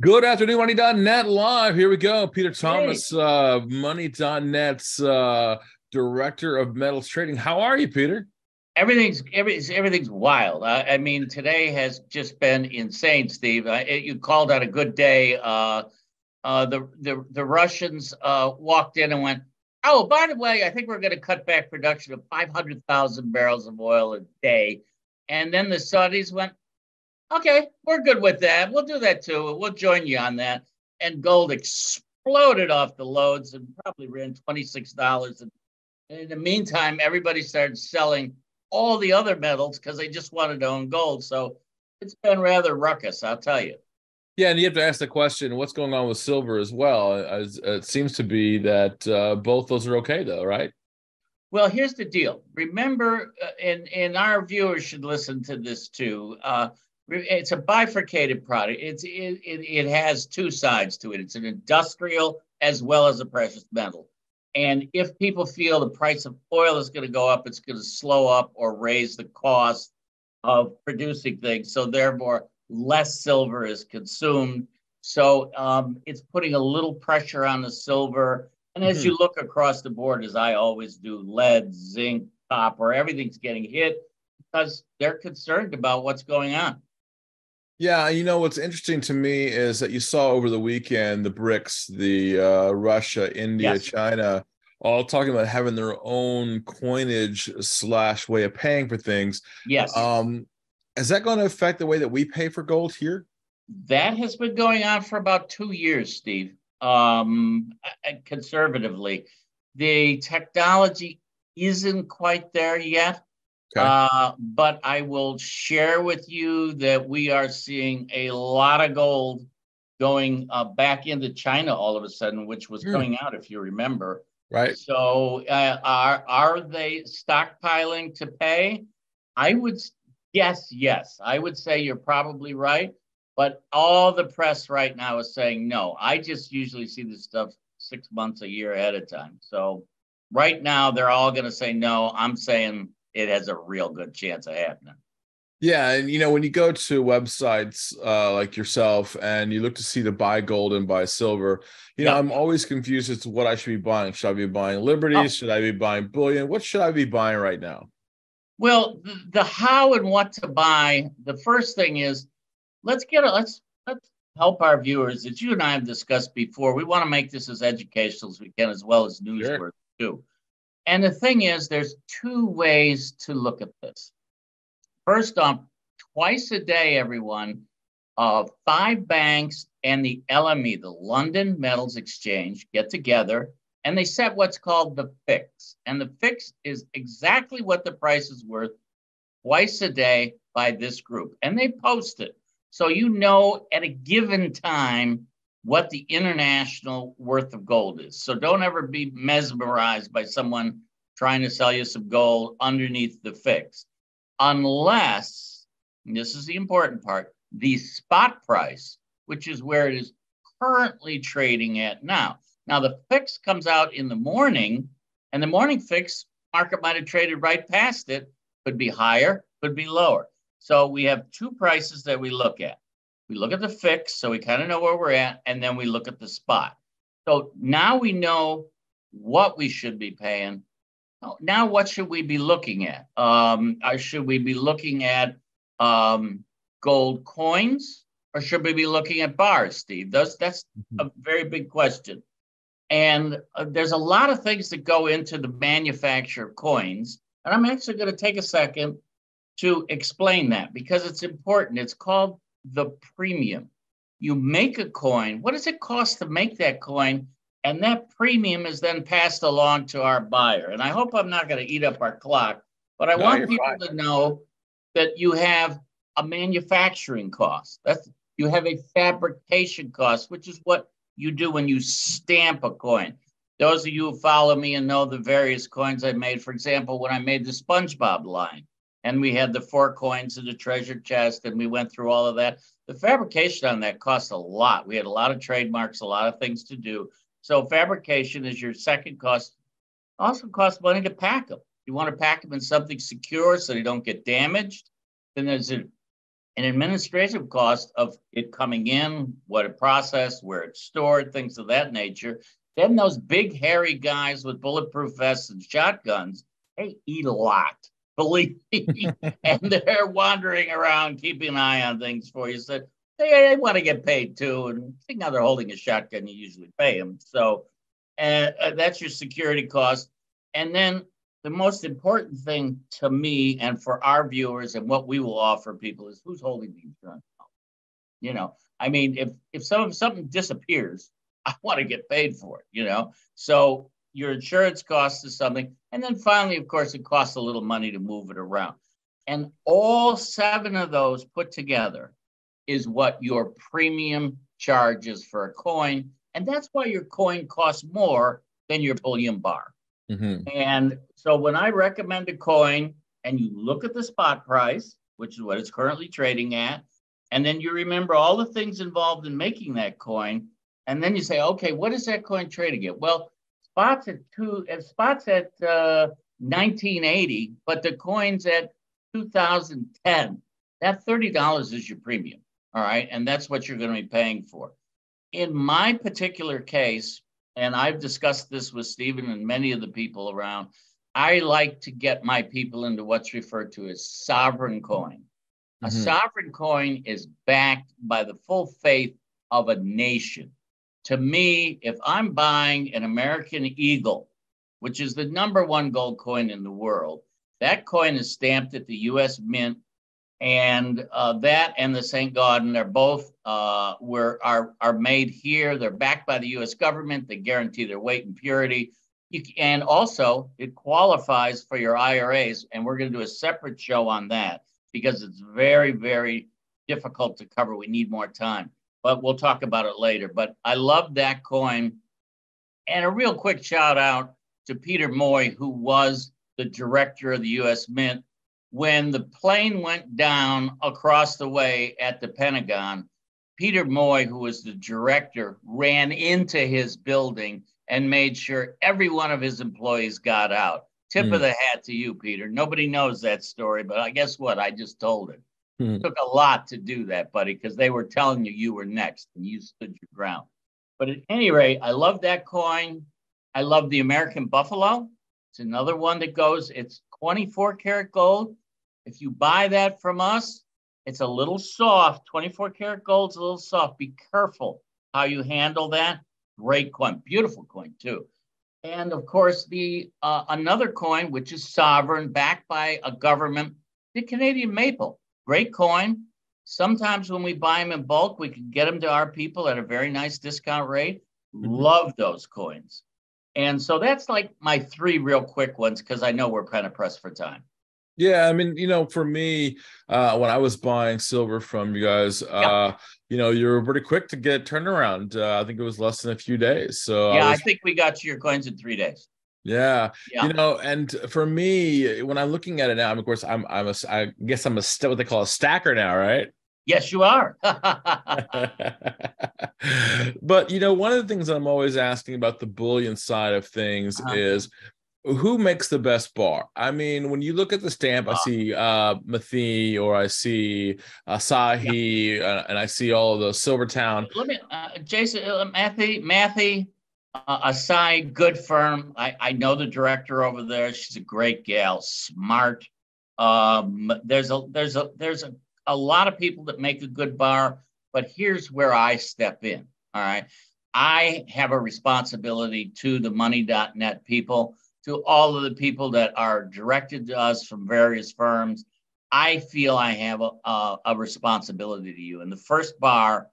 Good afternoon, Money.net live. Here we go. Peter Thomas, hey. uh, Money.net's uh, director of metals trading. How are you, Peter? Everything's everything's, everything's wild. Uh, I mean, today has just been insane, Steve. Uh, it, you called out a good day. Uh, uh, the the the Russians uh, walked in and went, "Oh, by the way, I think we're going to cut back production of 500,000 barrels of oil a day." And then the Saudis went, okay, we're good with that. We'll do that too. We'll join you on that. And gold exploded off the loads and probably ran $26. And in the meantime, everybody started selling all the other metals because they just wanted to own gold. So it's been rather ruckus, I'll tell you. Yeah, and you have to ask the question: What's going on with silver as well? As it seems to be that uh, both those are okay, though, right? Well, here's the deal. Remember, uh, and and our viewers should listen to this too. Uh, it's a bifurcated product. It's it, it, it has two sides to it. It's an industrial as well as a precious metal. And if people feel the price of oil is going to go up, it's going to slow up or raise the cost of producing things. So therefore, less silver is consumed. So um, it's putting a little pressure on the silver. And as mm-hmm. you look across the board, as I always do, lead, zinc, copper, everything's getting hit because they're concerned about what's going on. Yeah, you know what's interesting to me is that you saw over the weekend the BRICS, the uh, Russia, India, yes. China, all talking about having their own coinage slash way of paying for things. Yes. Um, is that going to affect the way that we pay for gold here? That has been going on for about two years, Steve. Um, conservatively, the technology isn't quite there yet. Okay. Uh, but I will share with you that we are seeing a lot of gold going uh, back into China all of a sudden, which was mm. coming out, if you remember. Right. So uh, are are they stockpiling to pay? I would guess yes. I would say you're probably right, but all the press right now is saying no. I just usually see this stuff six months, a year ahead of time. So right now they're all going to say no. I'm saying it has a real good chance of happening. Yeah, and you know when you go to websites uh, like yourself and you look to see to buy gold and buy silver, you know I'm always confused as to what I should be buying. Should I be buying liberties? Oh. Should I be buying bullion? What should I be buying right now? Well, the, the how and what to buy. The first thing is let's get a let's let's help our viewers. As you and I have discussed before, we want to make this as educational as we can, as well as newsworthy sure. too. And the thing is, there's two ways to look at this. First off, twice a day, everyone, uh, five banks and the LME, the London Metals Exchange, get together and they set what's called the fix. And the fix is exactly what the price is worth twice a day by this group. And they post it. So you know at a given time what the international worth of gold is. So don't ever be mesmerized by someone trying to sell you some gold underneath the fix, unless, this is the important part, the spot price, which is where it is currently trading at now. Now, the fix comes out in the morning, and the morning fix market might have traded right past it, could be higher, could be lower. So we have two prices that we look at. We look at the fix, so we kind of know where we're at, and then we look at the spot. So now we know what we should be paying. Now, what should we be looking at? Um, should we be looking at um, gold coins, or should we be looking at bars, Steve? Those, that's mm-hmm. a very big question. And uh, there's a lot of things that go into the manufacture of coins. And I'm actually going to take a second to explain that because it's important. It's called the premium. You make a coin. What does it cost to make that coin? And that premium is then passed along to our buyer. And I hope I'm not going to eat up our clock, but I no, want people fine. to know that you have a manufacturing cost. That's you have a fabrication cost, which is what you do when you stamp a coin. Those of you who follow me and know the various coins I made, for example, when I made the SpongeBob line, and we had the four coins in the treasure chest and we went through all of that. The fabrication on that cost a lot. We had a lot of trademarks a lot of things to do. So fabrication is your second cost. Also costs money to pack them you want to pack them in something secure so they don't get damaged then there's an an administrative cost of it coming in, what it processed, where it's stored, things of that nature. Then those big hairy guys with bulletproof vests and shotguns, they eat a lot, believe and they're wandering around keeping an eye on things for you. So they, they want to get paid too. And think now they're holding a shotgun, you usually pay them. So uh, that's your security cost. And then the most important thing to me and for our viewers and what we will offer people is who's holding the insurance. You know, I mean, if if some something disappears, I want to get paid for it. You know, so your insurance cost is something, and then finally, of course, it costs a little money to move it around. And all seven of those put together is what your premium charges for a coin, and that's why your coin costs more than your bullion bar. Mm-hmm. And so when I recommend a coin and you look at the spot price, which is what it's currently trading at, and then you remember all the things involved in making that coin, and then you say, okay, what is that coin trading at? Well, spots at two, uh, spots at uh, 1980, but the coin's at 2010. That $30 is your premium. All right. And that's what you're going to be paying for. In my particular case, and I've discussed this with Stephen and many of the people around. I like to get my people into what's referred to as sovereign coin. Mm-hmm. A sovereign coin is backed by the full faith of a nation. To me, if I'm buying an American Eagle, which is the number one gold coin in the world, that coin is stamped at the US Mint and uh, that and the St. Gaudens are both uh, were are are made here. They're backed by the U.S. government. They guarantee their weight and purity, you, and also it qualifies for your IRAs. And we're going to do a separate show on that because it's very very difficult to cover. We need more time, but we'll talk about it later. But I love that coin, and a real quick shout out to Peter Moy, who was the director of the U.S. Mint when the plane went down across the way at the Pentagon, Peter Moy, who was the director, ran into his building and made sure every one of his employees got out. Tip mm. of the hat to you, Peter. Nobody knows that story, but I guess what? I just told it. Mm. it took a lot to do that, buddy, because they were telling you you were next and you stood your ground. But at any rate, I love that coin. I love the American Buffalo. It's another one that goes, it's 24 karat gold. If you buy that from us, it's a little soft. 24 karat gold's a little soft. Be careful how you handle that. Great coin, beautiful coin too. And of course, the uh, another coin which is sovereign, backed by a government, the Canadian maple. Great coin. Sometimes when we buy them in bulk, we can get them to our people at a very nice discount rate. Mm-hmm. Love those coins. And so that's like my three real quick ones because I know we're kind of pressed for time. Yeah, I mean, you know, for me, uh, when I was buying silver from you guys, uh, you know, you were pretty quick to get turned around. Uh, I think it was less than a few days. So yeah, I, was, I think we got you your coins in three days. Yeah. yeah. You know, and for me, when I'm looking at it now, of course, I'm I'm a I guess I'm a what they call a stacker now, right? Yes, you are. but you know, one of the things I'm always asking about the bullion side of things uh-huh. is who makes the best bar? I mean, when you look at the stamp, I ah. see uh or I see Asahi, yeah. uh, and I see all of the SilverTowne. Let me, uh, Johnson, uh, Matthey, Matthey, uh, Asahi, good firm. I I know the director over there. She's a great gal, smart. Um, there's a there's a there's a a lot of people that make a good bar, but here's where I step in. All right. I have a responsibility to the money.net people, to all of the people that are directed to us from various firms. I feel I have a, a, a responsibility to you. And the first bar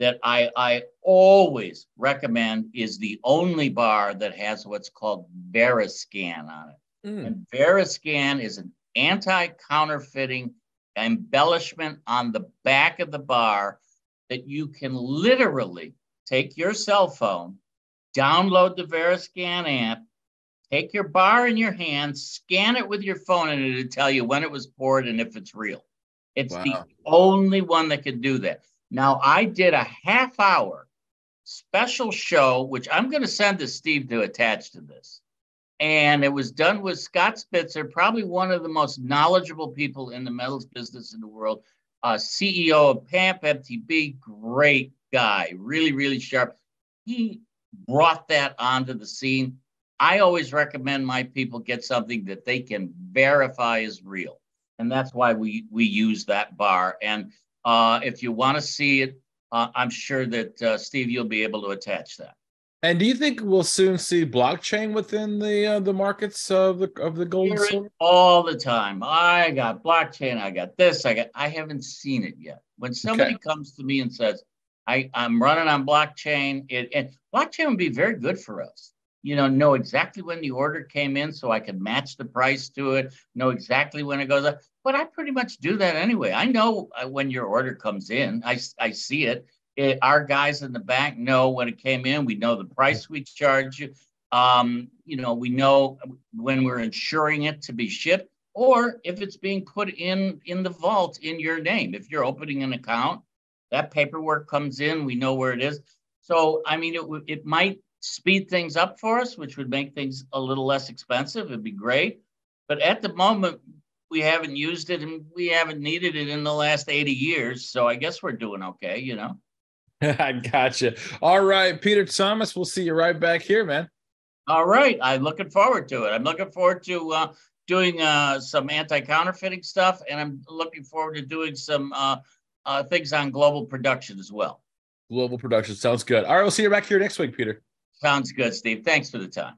that I, I always recommend is the only bar that has what's called Veriscan on it. Mm. And Veriscan is an anti counterfeiting embellishment on the back of the bar that you can literally take your cell phone, download the Veriscan app, take your bar in your hand, scan it with your phone, and it'll tell you when it was poured and if it's real. It's wow. the only one that can do that. Now, I did a half hour special show, which I'm going to send to Steve to attach to this and it was done with Scott Spitzer, probably one of the most knowledgeable people in the metals business in the world. uh, CEO of PAMP MTB, great guy, really, really sharp. He brought that onto the scene. I always recommend my people get something that they can verify is real. And that's why we, we use that bar. And uh, if you want to see it, uh, I'm sure that uh, Steve, you'll be able to attach that. And do you think we'll soon see blockchain within the uh, the markets of the of the gold? All the time. I got blockchain. I got this. I got. I haven't seen it yet. When somebody okay. comes to me and says, "I I'm running on blockchain," it, and blockchain would be very good for us. You know, know exactly when the order came in, so I can match the price to it. Know exactly when it goes up. But I pretty much do that anyway. I know uh, when your order comes in. I I see it it, our guys in the bank know when it came in. We know the price we charge you. Um, you know, we know when we're insuring it to be shipped, or if it's being put in in the vault in your name. If you're opening an account, that paperwork comes in. We know where it is. So, I mean, it it might speed things up for us, which would make things a little less expensive. It'd be great. But at the moment, we haven't used it and we haven't needed it in the last 80 years. So I guess we're doing okay, you know. I gotcha. All right, Peter Thomas, we'll see you right back here, man. All right. I'm looking forward to it. I'm looking forward to uh, doing uh, some anti counterfeiting stuff, and I'm looking forward to doing some uh, uh, things on global production as well. Global production sounds good. All right, we'll see you back here next week, Peter. Sounds good, Steve. Thanks for the time.